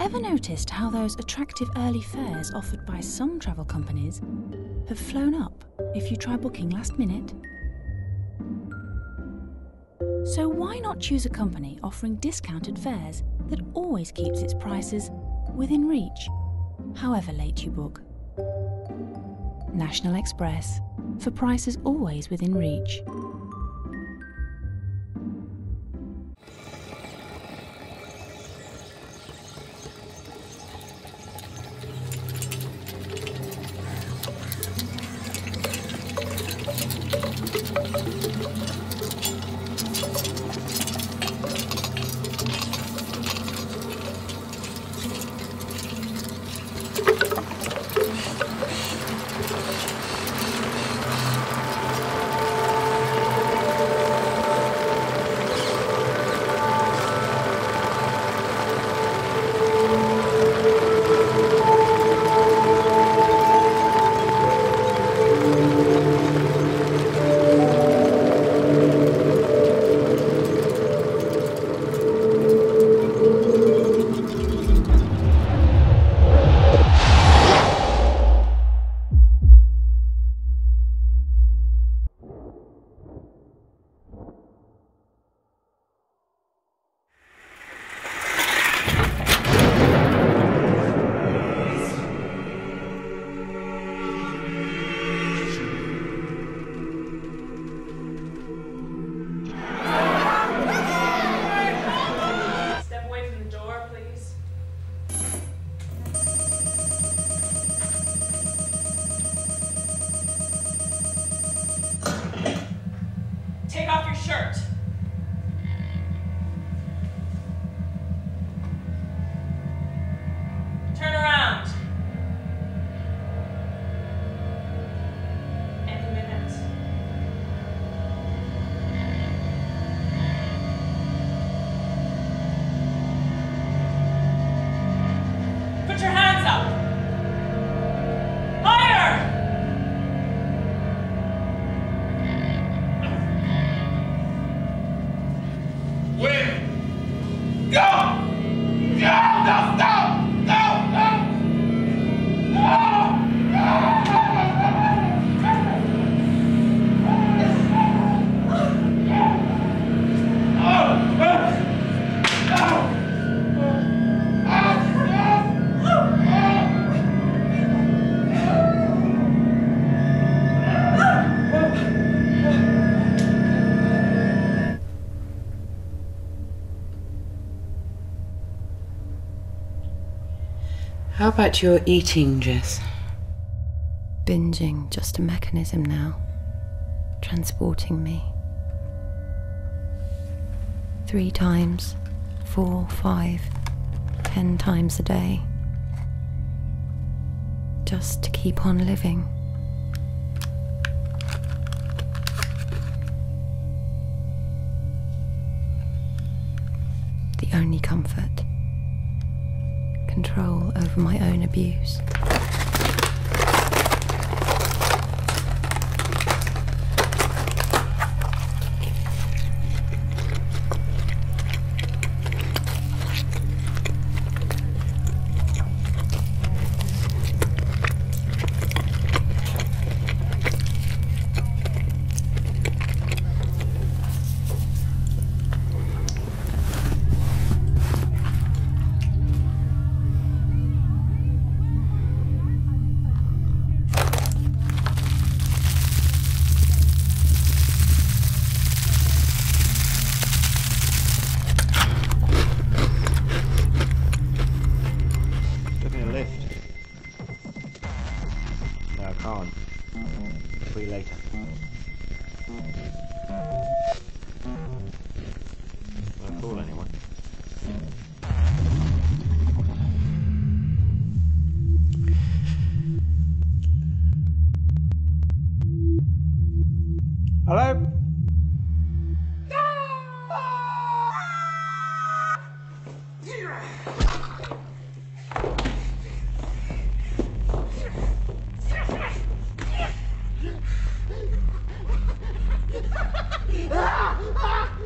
Ever noticed how those attractive early fares offered by some travel companies have flown up if you try booking last minute? So why not choose a company offering discounted fares that always keeps its prices within reach, however late you book? National Express, for prices always within reach. How about your eating, Jess? Binging just a mechanism now, transporting me. Three times, four, five, ten times a day. Just to keep on living. The only comfort control over my own abuse. I can't. Free later. Well, call anyone. Hello? 啊啊